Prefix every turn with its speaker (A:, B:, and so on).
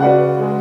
A: Música